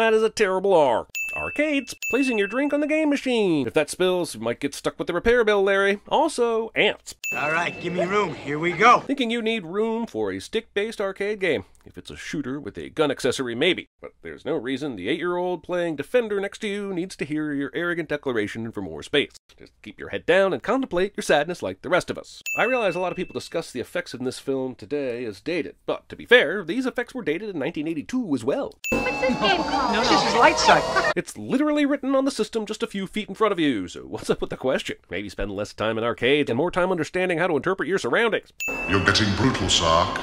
That is a terrible R. Arcades, placing your drink on the game machine. If that spills, you might get stuck with the repair bill, Larry. Also, ants. All right, give me room. Here we go. Thinking you need room for a stick based arcade game. If it's a shooter with a gun accessory, maybe. But there's no reason the 8 year old playing Defender next to you needs to hear your arrogant declaration for more space. Just keep your head down and contemplate your sadness like the rest of us. I realize a lot of people discuss the effects in this film today as dated, but to be fair, these effects were dated in 1982 as well. What's this game called? No, this is light cycle. It's literally written on the system just a few feet in front of you, so what's up with the question? Maybe spend less time in arcades and more time understanding how to interpret your surroundings. You're getting brutal, Sark.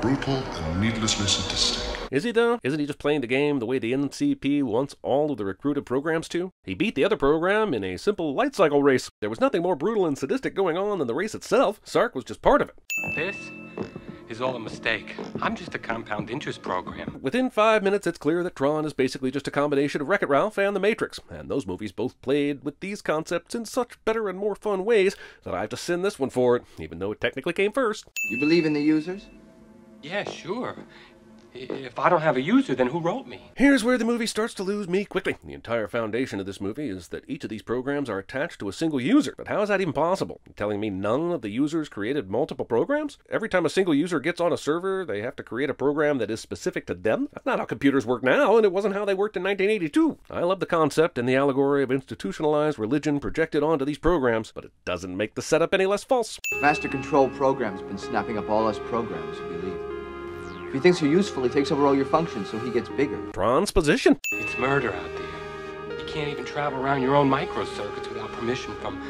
Brutal and needlessly sadistic. Is he though? Isn't he just playing the game the way the MCP wants all of the recruited programs to? He beat the other program in a simple light cycle race. There was nothing more brutal and sadistic going on than the race itself. Sark was just part of it. This is all a mistake. I'm just a compound interest program. Within five minutes, it's clear that Tron is basically just a combination of Wreck It Ralph and The Matrix, and those movies both played with these concepts in such better and more fun ways that I have to send this one for it, even though it technically came first. You believe in the users? Yeah, sure. I- If I don't have a user, then who wrote me? Here's where the movie starts to lose me quickly. The entire foundation of this movie is that each of these programs are attached to a single user. But how is that even possible? You're telling me none of the users created multiple programs? Every time a single user gets on a server, they have to create a program that is specific to them? That's not how computers work now, and it wasn't how they worked in 1982. I love the concept and the allegory of institutionalized religion projected onto these programs, but it doesn't make the setup any less false. Master Control Program's been snapping up all us programs, we believe. If he thinks you're useful, he takes over all your functions, so he gets bigger. Tron's position. It's murder out there. You can't even travel around your own microcircuits without permission from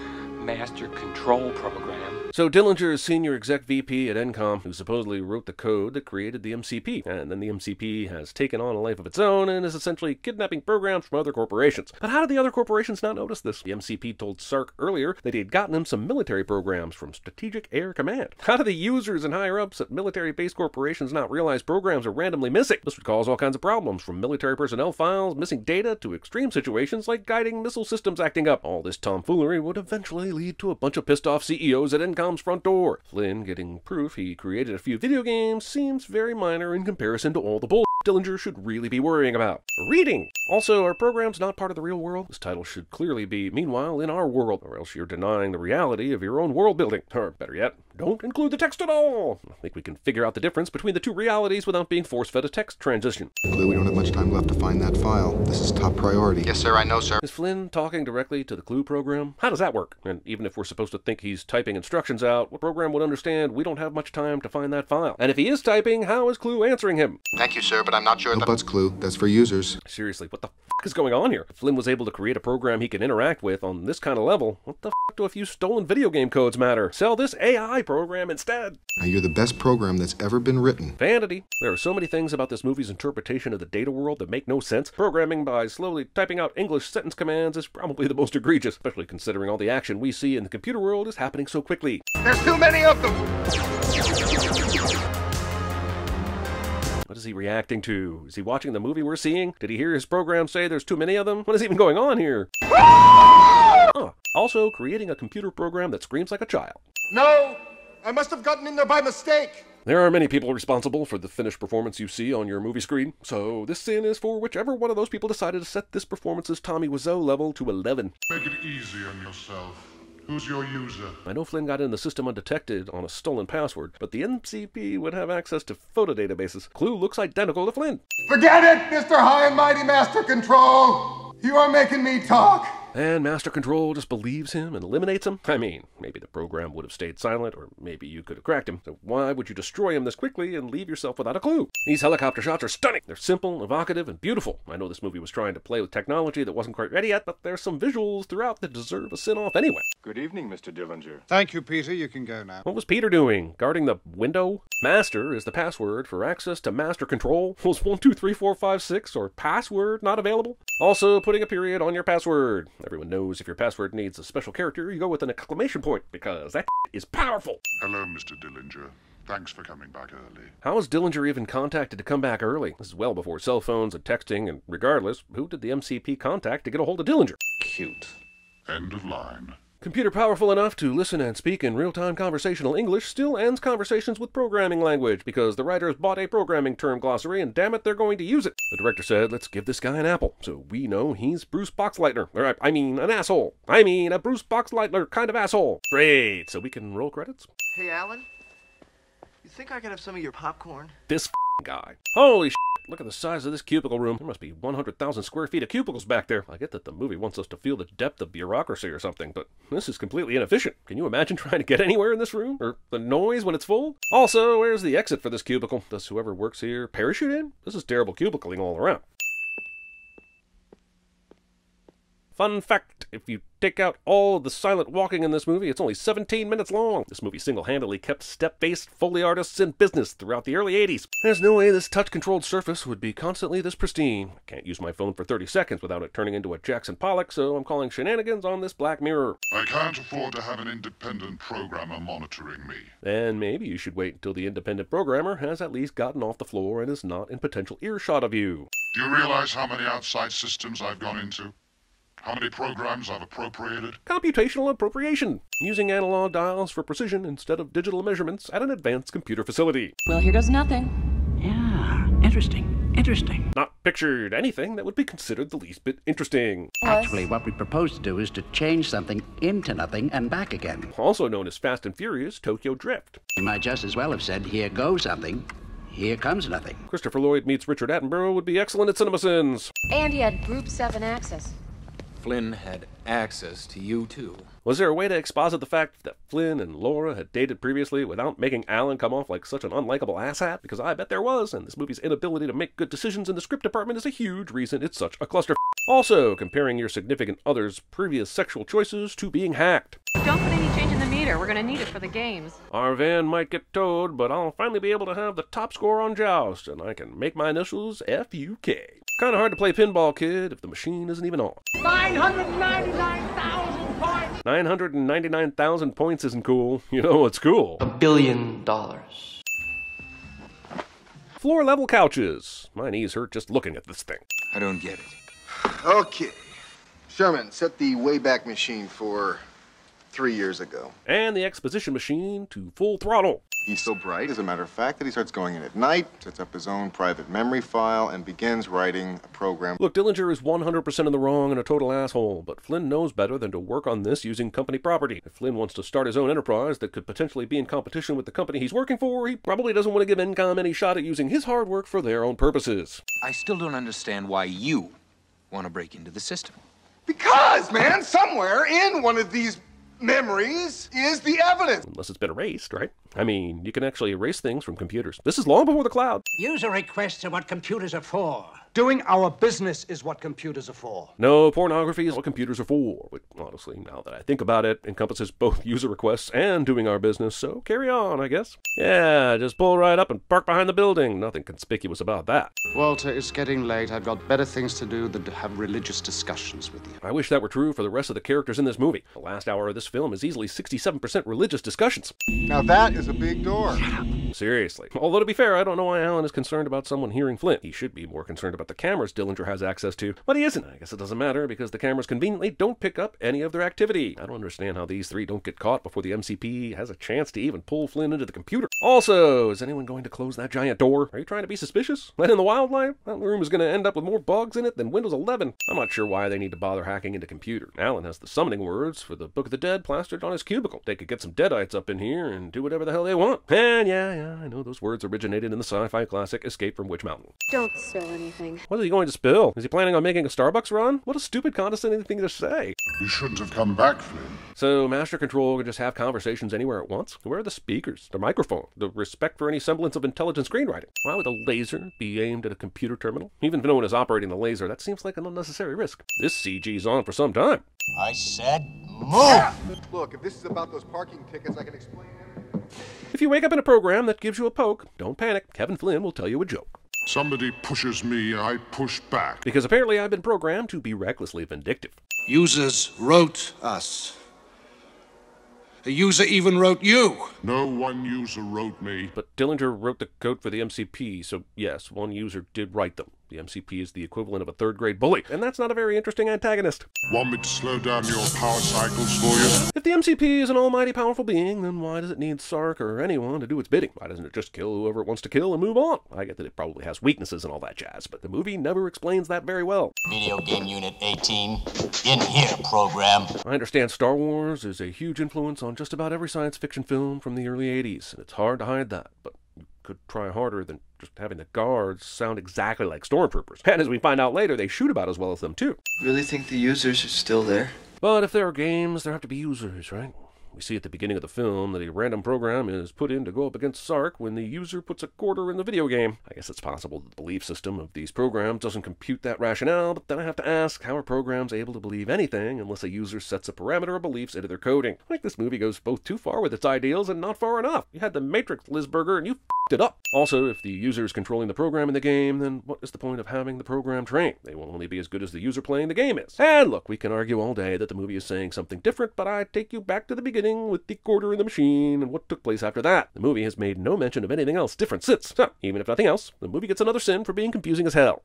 Master Control Program. So Dillinger is senior exec VP at Encom, who supposedly wrote the code that created the MCP, and then the MCP has taken on a life of its own and is essentially kidnapping programs from other corporations. But how did the other corporations not notice this? The MCP told Sark earlier that he had gotten him some military programs from Strategic Air Command. How do the users and higher ups at military-based corporations not realize programs are randomly missing? This would cause all kinds of problems, from military personnel files, missing data, to extreme situations like guiding missile systems acting up. All this tomfoolery would eventually lead to a bunch of pissed off CEOs at Encom's front door. Flynn getting proof he created a few video games seems very minor in comparison to all the bull Dillinger should really be worrying about. Reading! Also, are programs not part of the real world? This title should clearly be Meanwhile in Our World, or else you're denying the reality of your own world building. Or better yet, don't include the text at all! I think we can figure out the difference between the two realities without being force fed a text transition. Clu, we don't have much time left to find that file. This is top priority. Yes, sir, I know, sir. Is Flynn talking directly to the Clu program? How does that work? And even if we're supposed to think he's typing instructions out, what program would understand we don't have much time to find that file? And if he is typing, how is Clu answering him? Thank you, sir, but I'm not sure No the... buts, Clu. That's for users. Seriously, what the f is going on here? If Flynn was able to create a program he can interact with on this kind of level, what the f do a few stolen video game codes matter? Sell this AI program instead. Now, you're the best program that's ever been written. Vanity. There are so many things about this movie's interpretation of the data world that make no sense. Programming by slowly typing out English sentence commands is probably the most egregious, especially considering all the action we see in the computer world is happening so quickly. There's too many of them. What is he reacting to? Is he watching the movie we're seeing? Did he hear his program say there's too many of them? What is even going on here? Huh. Ah, also, creating a computer program that screams like a child. No! I must have gotten in there by mistake! There are many people responsible for the finished performance you see on your movie screen, so this sin is for whichever one of those people decided to set this performance's Tommy Wiseau level to 11. Make it easy on yourself. Who's your user? I know Flynn got in the system undetected on a stolen password, but the MCP would have access to photo databases. Clu looks identical to Flynn. Forget it, Mr. High and Mighty Master Control! You are making me talk! And Master Control just believes him and eliminates him? I mean, maybe the program would have stayed silent, or maybe you could have cracked him. So why would you destroy him this quickly and leave yourself without a clue? These helicopter shots are stunning. They're simple, evocative, and beautiful. I know this movie was trying to play with technology that wasn't quite ready yet, but there's some visuals throughout that deserve a sin-off anyway. Good evening, Mr. Dillinger. Thank you, Peter. You can go now. What was Peter doing? Guarding the window? Master is the password for access to Master Control. Was 123456 or password not available? Also, putting a period on your password. Everyone knows if your password needs a special character, you go with an exclamation point, because that is powerful. Hello, Mr. Dillinger. Thanks for coming back early. How was Dillinger even contacted to come back early? This is well before cell phones and texting, and regardless, who did the MCP contact to get a hold of Dillinger? Cute. End of line. Computer powerful enough to listen and speak in real time conversational English still ends conversations with programming language because the writers bought a programming term glossary and damn it, they're going to use it. The director said, let's give this guy an apple so we know he's Bruce Boxleitner. Or, I- I mean, an asshole. I mean, a Bruce Boxleitner kind of asshole. Great, so we can roll credits? Hey, Alan? You think I could have some of your popcorn? This f***ing guy. Holy shit. Look at the size of this cubicle room. There must be 100,000 square feet of cubicles back there. I get that the movie wants us to feel the depth of bureaucracy or something, but this is completely inefficient. Can you imagine trying to get anywhere in this room? Or the noise when it's full? Also, where's the exit for this cubicle? Does whoever works here parachute in? This is terrible cubicling all around. Fun fact if you take out all of the silent walking in this movie, it's only 17 minutes long. This movie single handedly kept step based Foley artists in business throughout the early 80s. There's no way this touch controlled surface would be constantly this pristine. I can't use my phone for 30 seconds without it turning into a Jackson Pollock, so I'm calling shenanigans on this Black Mirror. I can't afford to have an independent programmer monitoring me. Then maybe you should wait until the independent programmer has at least gotten off the floor and is not in potential earshot of you. Do you realize how many outside systems I've gone into? How many programs I've appropriated? Computational appropriation, using analog dials for precision instead of digital measurements at an advanced computer facility. Well, here goes nothing. Yeah, interesting, interesting. Not pictured anything that would be considered the least bit interesting. Actually, what we propose to do is to change something into nothing and back again. Also known as Fast and Furious Tokyo Drift. You might just as well have said, here goes something, here comes nothing. Christopher Lloyd meets Richard Attenborough would be excellent at CinemaSins. And he had Group 7 access. Flynn had access to you, too. Was there a way to exposit the fact that Flynn and Laura had dated previously without making Alan come off like such an unlikable asshat? Because I bet there was, and this movie's inability to make good decisions in the script department is a huge reason it's such a cluster. Also, comparing your significant other's previous sexual choices to being hacked. Don't put any change in the meter. We're going to need it for the games. Our van might get towed, but I'll finally be able to have the top score on Joust, and I can make my initials F-U-K. Kinda hard to play pinball, kid, if the machine isn't even on. 999,000 points! 999,000 points isn't cool. You know what's cool? A billion dollars. Floor level couches. My knees hurt just looking at this thing. I don't get it. Okay. Sherman, set the Wayback Machine for three years ago. And the exposition machine to full throttle. He's so bright, as a matter of fact, that he starts going in at night, sets up his own private memory file, and begins writing a program. Look, Dillinger is 100% in the wrong and a total asshole, but Flynn knows better than to work on this using company property. If Flynn wants to start his own enterprise that could potentially be in competition with the company he's working for, he probably doesn't want to give Encom any shot at using his hard work for their own purposes. I still don't understand why you want to break into the system. Because, man, somewhere in one of these memories is the evidence. Unless it's been erased, right? I mean, you can actually erase things from computers. This is long before the cloud. User requests are what computers are for. Doing our business is what computers are for. No, pornography is what computers are for. Which, honestly, now that I think about it, encompasses both user requests and doing our business, so carry on, I guess. Yeah, just pull right up and park behind the building. Nothing conspicuous about that. Walter, it's getting late. I've got better things to do than to have religious discussions with you. I wish that were true for the rest of the characters in this movie. The last hour of this film is easily 67% religious discussions. Now that is a big door. Seriously. Although, to be fair, I don't know why Alan is concerned about someone hearing Flynn. He should be more concerned about the cameras Dillinger has access to, but he isn't. I guess it doesn't matter because the cameras conveniently don't pick up any of their activity. I don't understand how these three don't get caught before the MCP has a chance to even pull Flynn into the computer. Also, is anyone going to close that giant door? Are you trying to be suspicious? Let in the wildlife? That room is going to end up with more bugs in it than Windows 11. I'm not sure why they need to bother hacking into computer. Alan has the summoning words for the Book of the Dead plastered on his cubicle. They could get some deadites up in here and do whatever the hell they want. And yeah, yeah, I know those words originated in the sci-fi classic Escape from Witch Mountain. Don't spill anything. What is he going to spill? Is he planning on making a Starbucks run? What a stupid, condescending thing to say. You shouldn't have come back, Flynn. So, Master Control can just have conversations anywhere at once? Where are the speakers, the microphone, the respect for any semblance of intelligent screenwriting? Why would a laser be aimed at a computer terminal? Even if no one is operating the laser, that seems like an unnecessary risk. This CG's on for some time. I said move! Look, if this is about those parking tickets, I can explain everything. If you wake up in a program that gives you a poke, don't panic. Kevin Flynn will tell you a joke. Somebody pushes me, I push back. Because apparently I've been programmed to be recklessly vindictive. Users wrote us. A user even wrote you. No one user wrote me. But Dillinger wrote the code for the MCP, so yes, one user did write them. The MCP is the equivalent of a third grade bully, and that's not a very interesting antagonist. Want me to slow down your power cycles for you? If the MCP is an almighty powerful being, then why does it need Sark or anyone to do its bidding? Why doesn't it just kill whoever it wants to kill and move on? I get that it probably has weaknesses and all that jazz, but the movie never explains that very well. Video Game Unit 18, in here, program. I understand Star Wars is a huge influence on just about every science fiction film from the early 80s, and it's hard to hide that, but you could try harder than just having the guards sound exactly like stormtroopers. And as we find out later, they shoot about as well as them too. Really think the users are still there? But if there are games, there have to be users, right? We see at the beginning of the film that a random program is put in to go up against Sark when the user puts a quarter in the video game. I guess it's possible that the belief system of these programs doesn't compute that rationale, but then I have to ask how are programs able to believe anything unless a user sets a parameter of beliefs into their coding? I like this movie goes both too far with its ideals and not far enough. You had the Matrix Lisberger and you it up. Also, if the user is controlling the program in the game, then what is the point of having the program trained? They will only be as good as the user playing the game is. And look, we can argue all day that the movie is saying something different, but I take you back to the beginning with the quarter in the machine and what took place after that. The movie has made no mention of anything else different since. So, even if nothing else, the movie gets another sin for being confusing as hell.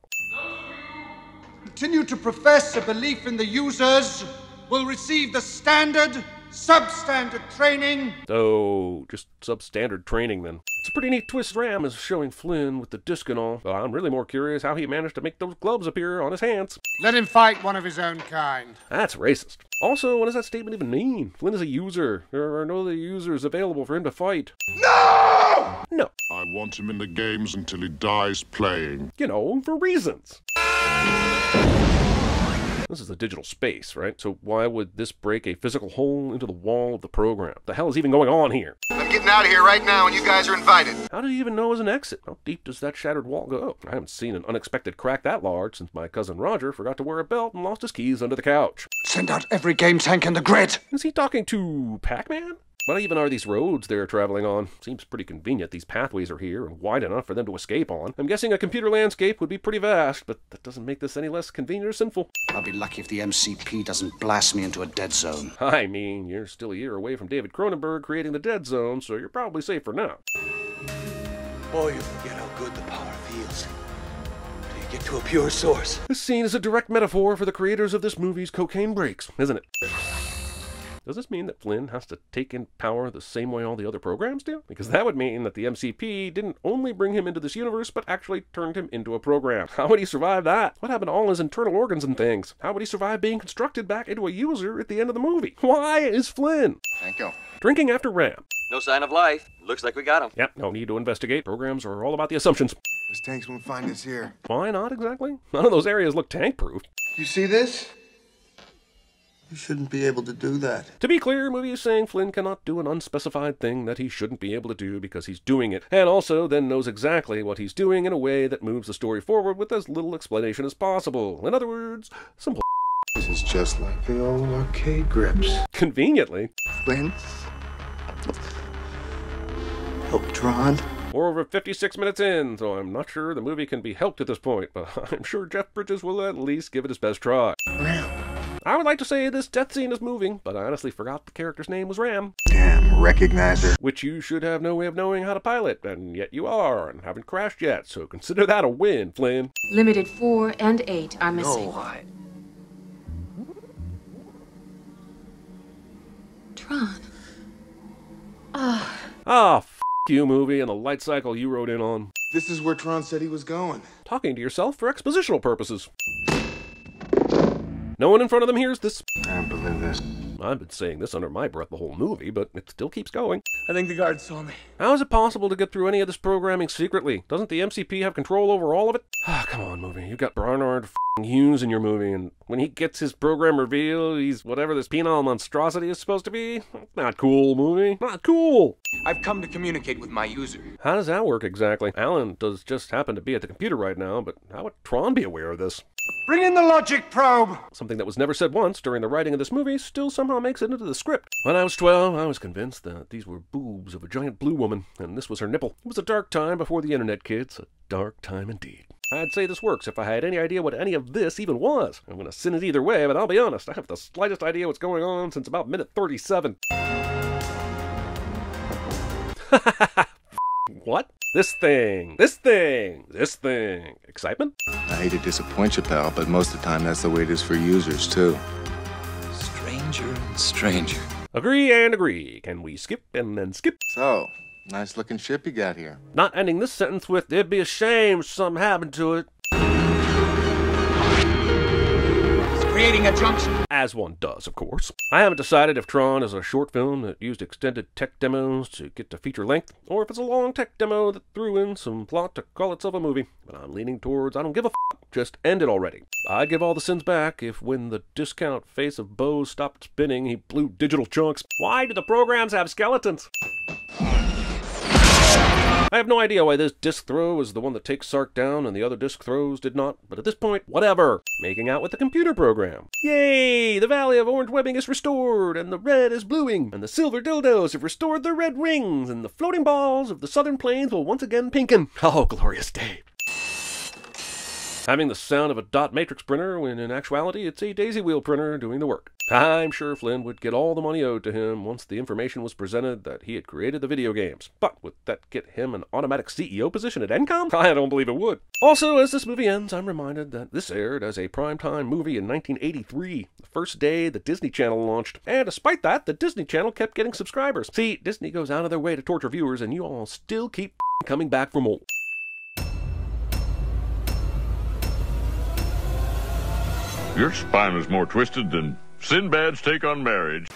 Continue to profess a belief in the users will receive the standard, substandard training. Oh, just substandard training then. It's a pretty neat twist Ram is showing Flynn with the disc and all, but I'm really more curious how he managed to make those gloves appear on his hands. Let him fight one of his own kind. That's racist. Also, what does that statement even mean? Flynn is a user. There are no other users available for him to fight. No! No. I want him in the games until he dies playing. You know, for reasons. This is a digital space, right? So why would this break a physical hole into the wall of the program? The hell is even going on here? I'm getting out of here right now, and you guys are invited. How did he even know it was an exit? How deep does that shattered wall go? I haven't seen an unexpected crack that large since my cousin Roger forgot to wear a belt and lost his keys under the couch. Send out every game tank in the grid. Is he talking to Pac-Man? What even are these roads they're traveling on? Seems pretty convenient these pathways are here and wide enough for them to escape on. I'm guessing a computer landscape would be pretty vast, but that doesn't make this any less convenient or sinful. I'll be lucky if the MCP doesn't blast me into a dead zone. I mean, you're still a year away from David Cronenberg creating the Dead Zone, so you're probably safe for now. Oh, you forget how good the power feels. Till you get to a pure source. This scene is a direct metaphor for the creators of this movie's cocaine breaks, isn't it? Does this mean that Flynn has to take in power the same way all the other programs do? Because that would mean that the MCP didn't only bring him into this universe, but actually turned him into a program. How would he survive that? What happened to all his internal organs and things? How would he survive being constructed back into a user at the end of the movie? Why is Flynn? Thank you. Drinking after Ram. No sign of life. Looks like we got him. Yep, no need to investigate. Programs are all about the assumptions. Those tanks won't find us here. Why not exactly? None of those areas look tank proof. You see this? You shouldn't be able to do that. To be clear, movie is saying Flynn cannot do an unspecified thing that he shouldn't be able to do because he's doing it, and also then knows exactly what he's doing in a way that moves the story forward with as little explanation as possible. In other words, some This is just like the old arcade grips. Conveniently. Flynn? Help Tron? We're over 56 minutes in, so I'm not sure the movie can be helped at this point, but I'm sure Jeff Bridges will at least give it his best try. I would like to say this death scene is moving, but I honestly forgot the character's name was Ram. Damn, recognizer. Which you should have no way of knowing how to pilot, and yet you are, and haven't crashed yet, so consider that a win, Flynn. Limited 4 and 8 are missing. No, I... Tron. Ah. Ah, f you, movie, and the light cycle you rode in on. This is where Tron said he was going. Talking to yourself for expositional purposes. No one in front of them hears this. I believe this. I've been saying this under my breath the whole movie, but it still keeps going. I think the guard saw me. How is it possible to get through any of this programming secretly? Doesn't the MCP have control over all of it? Ah, come on, movie. You've got Barnard f***ing Hughes in your movie, and when he gets his program revealed, he's whatever this penile monstrosity is supposed to be. Not cool, movie. Not cool. I've come to communicate with my user. How does that work exactly? Alan does just happen to be at the computer right now, but how would Tron be aware of this? Bring in the logic probe. Something that was never said once during the writing of this movie still somehow makes it into the script. When I was 12, I was convinced that these were boobs of a giant blue woman, and this was her nipple. It was a dark time before the internet, kids. A dark time indeed. I'd say this works if I had any idea what any of this even was. I'm gonna sin it either way, but I'll be honest, I have the slightest idea what's going on since about minute 37. What? This thing, this thing, this thing. Excitement? I hate to disappoint you, pal, but most of the time that's the way it is for users, too. Stranger. Agree and agree. Can we skip and then skip? So, nice looking ship you got here. Not ending this sentence with, it'd be a shame if something happened to it. Creating a junction. As one does, of course. I haven't decided if Tron is a short film that used extended tech demos to get to feature length, or if it's a long tech demo that threw in some plot to call itself a movie. But I'm leaning towards I don't give a f. Just end it already. I'd give all the sins back if when the discount face of Bo stopped spinning, he blew digital chunks. Why do the programs have skeletons? I have no idea why this disc throw is the one that takes Sark down and the other disc throws did not, but at this point, whatever. Making out with the computer program. Yay! The Valley of Orange Webbing is restored, and the red is bluing, and the silver dildos have restored their red rings, and the floating balls of the southern plains will once again pinken. Oh, glorious day. Having the sound of a dot matrix printer when in actuality it's a daisy wheel printer doing the work. I'm sure Flynn would get all the money owed to him once the information was presented that he had created the video games. But would that get him an automatic CEO position at Encom? I don't believe it would. Also, as this movie ends, I'm reminded that this aired as a primetime movie in 1983, the first day the Disney Channel launched. And despite that, the Disney Channel kept getting subscribers. See, Disney goes out of their way to torture viewers, and you all still keep coming back for more. Your spine is more twisted than Sinbad's take on marriage.